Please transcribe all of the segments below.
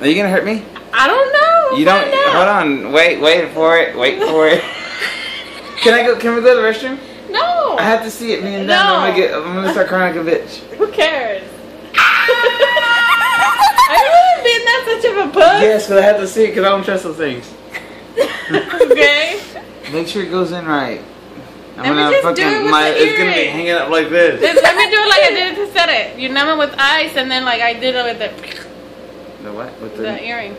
Are you gonna hurt me? I don't know. You don't. Hold on. Wait. Wait for it. Wait for it. Can I go? Can we go to the restroom? No. I have to see it. Me and. No. I'm gonna get. I'm gonna start crying like a bitch. Who cares? Are you really being that such of a puss? Yes, but I have to see it because I don't trust those things. okay. Make sure it goes in right. I'm Let gonna fucking it my. It's gonna be hanging up like this. Just let me do it like I did it to set it. You numb it with ice and then like I did it with the, The what? With the, the earring.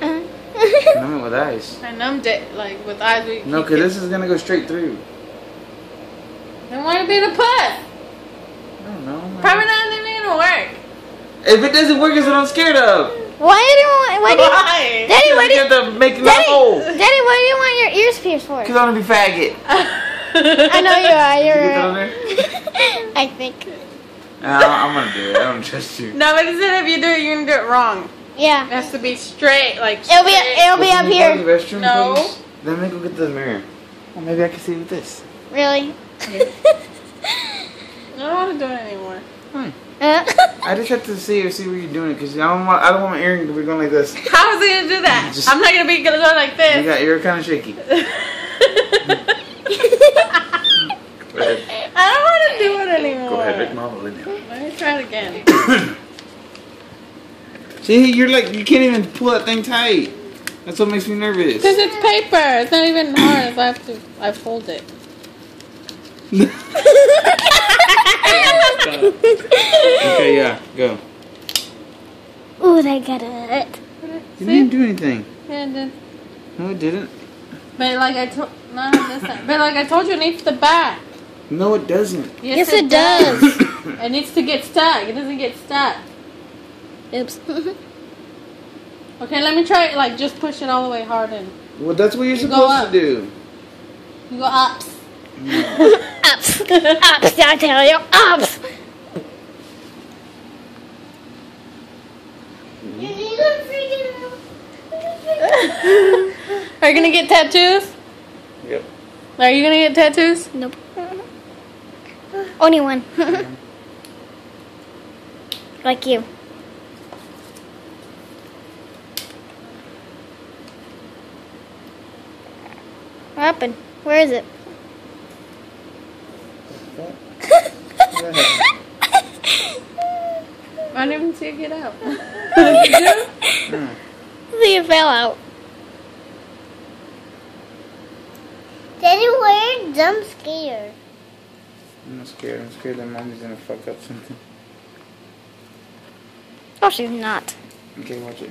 numb it with ice. I numbed it like with eyes. We No, keep cause this is gonna go straight through. Then why you being a puss? I don't know. man. Probably not even gonna work. If it doesn't work, it's what I'm scared of. Why do you want? Why do you, Why? Daddy? Why do you you, have to make it Daddy? hole. Daddy? Why do you want your ears pierced for? Cause I wanna be faggot. I know you are. You're you get that on right. I think. Nah, I'm gonna do it. I don't trust you. No, but instead if you do it, you're gonna do it wrong. Yeah. It has to be straight, like It'll be. It'll be up here. the restroom, No. please? Then let me go get the mirror. Well, maybe I can see with this. Really? I don't want to do it anymore. Fine. Uh, I just have to see or see where you're doing it because I don't want. I don't want my earring to be going like this. How is he gonna do that? Just- I'm not gonna be gonna go like this. You this. got. You're kind of shaky. Go ahead. I don't want to do it anymore. Go ahead, Rick Marvel in there. Let me try it again. See, you're like you can't even pull that thing tight. That's what makes me nervous. Because it's paper. It's not even hard. So I have to. I fold it. okay, yeah, go. Ooh, they got it. You didn't do anything. Yeah, it did. No, it didn't. But like I told, not this time. But like I told you, it needs the back. No, it doesn't. Yes, it does. It needs to get stuck. It doesn't get stuck. Oops. Okay, let me try it. Like just push it all the way hard in. well, that's what you're You go supposed up. to do. You go ups. ups. Ups. I tell you, ups. Are you gonna get tattoos? Yep. Are you gonna get tattoos? Nope. Only one. like you. What happened? Where is it? I didn't even see it get out. See, it fell out. Daddy, we're dumb scared. I'm not scared. I'm scared that mommy's gonna fuck up something. Oh, she's not. Okay, watch it.